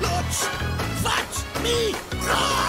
Lutz! Watch me! Run!